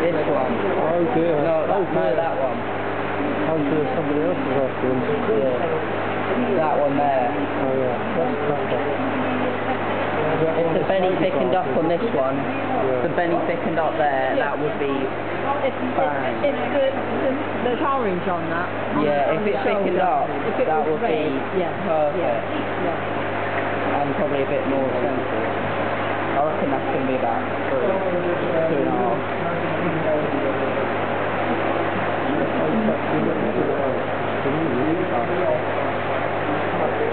This one. Oh dear. No, oh that one. Somebody else is. That one there. Oh. If the beni thickened up on this one, Yeah. the beni thickened up there, Yeah. that would be, Fine. if the, the, orange on that. on yeah, if it's thickened up, it that would be yeah, perfect. Yeah, yeah. and probably a bit more sensitive. I reckon that's going to be about three, oh, two and a half.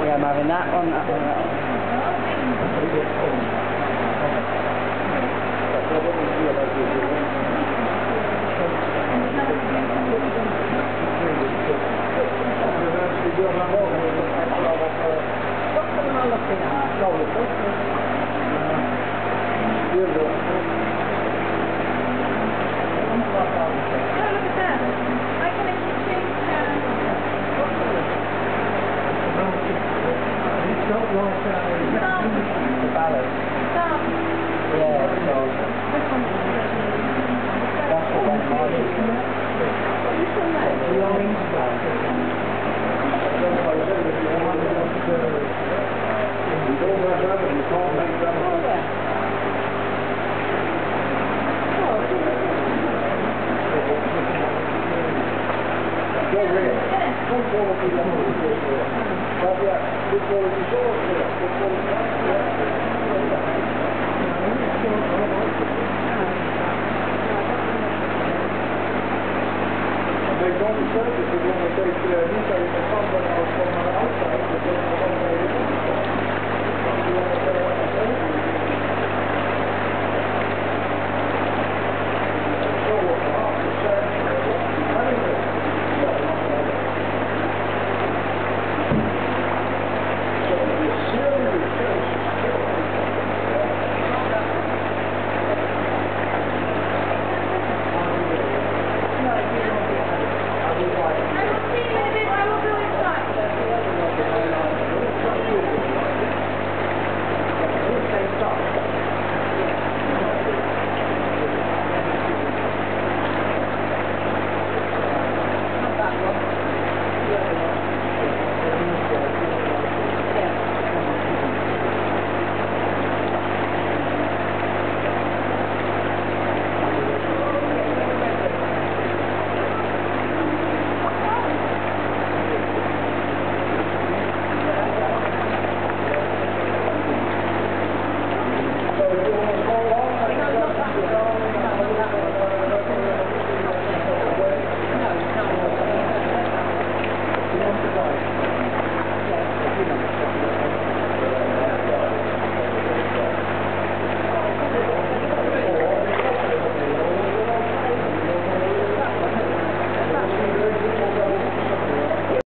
Yeah, I'm having that one, that one, that one. The